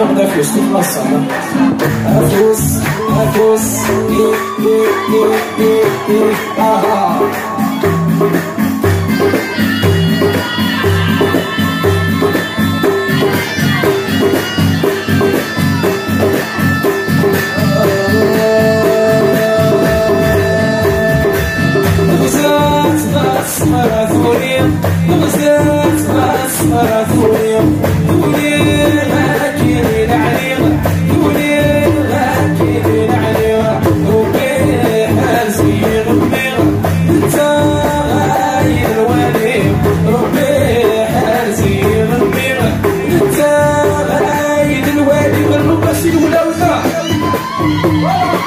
نغدا فيش تخلص أنا افوس افوس إيه إيه إيه إيه إيه آه غزات Woo!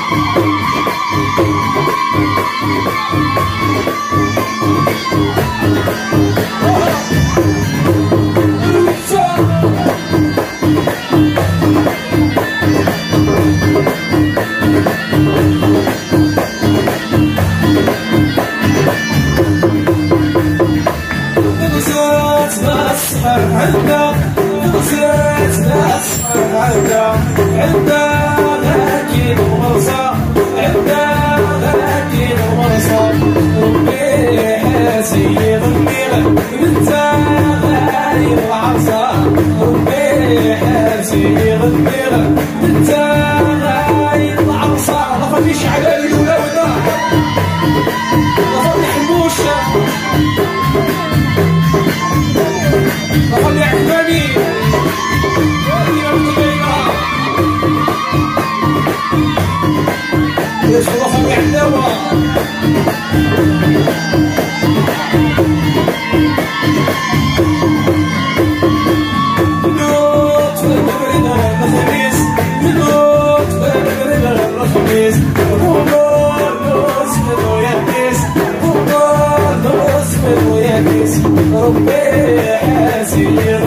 حاسي غميرة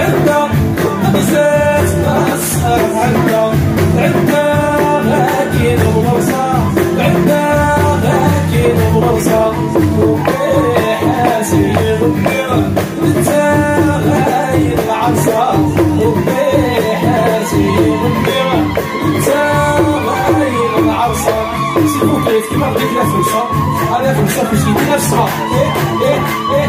مسحر عندنا غزات مسحر عندنا لكن الغرصة عندنا الغرصة ربي حاسي غميرة انت غاير العرصة حاسي غميرة انت غاير العرصة سيبو كيف كيما بديت لا فلسة على فلسة فاش يدير نفسها. إيه إيه إيه.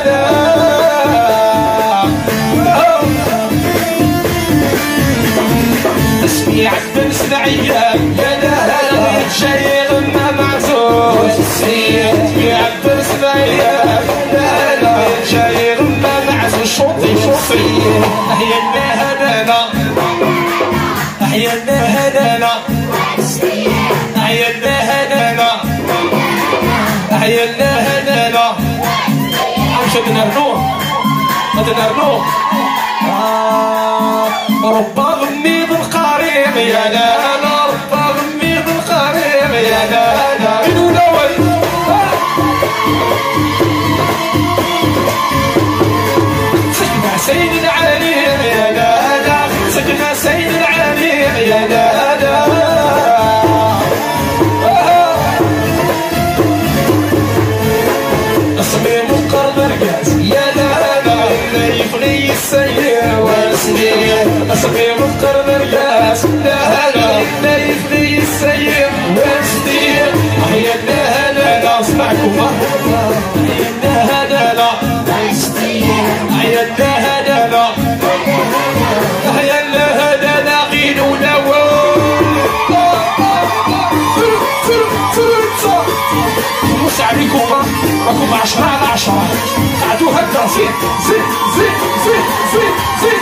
أحيا هدانا أحيا هدانا أحيا هدانا أحيا هدانا عمشة نرنو نرنو رب غميض القريب اسمي مقر مركز لا لا لا لا اسمعكم هيا لا لا لا هيا لا لا لا هيا لا لا لا غين ونوى. موسى عليكم عشرة على عشرة. قعدوا هكا. زيد زيد زيد زيد زيد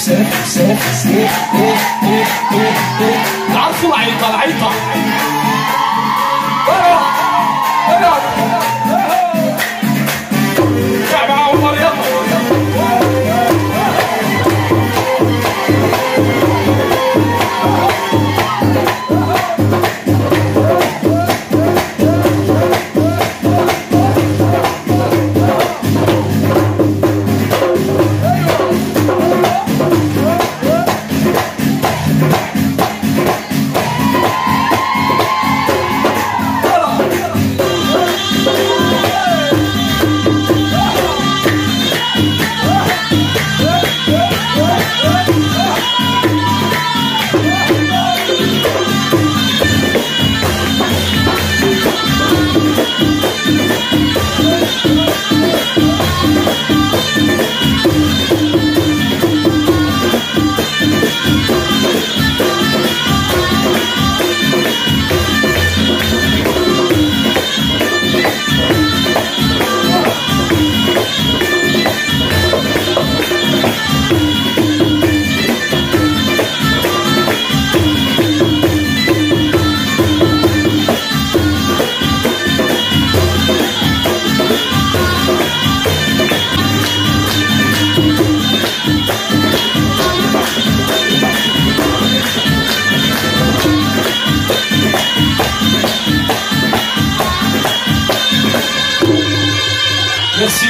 谁谁谁谁谁谁谁拿出来一个来一个来一个来一个。Merci,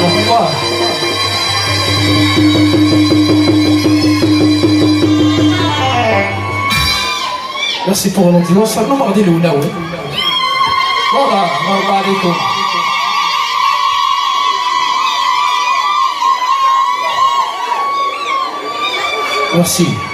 Vamos Merci pour votre attention. Nous mardi l'oula. Voilà, mardi tout. Então, assim.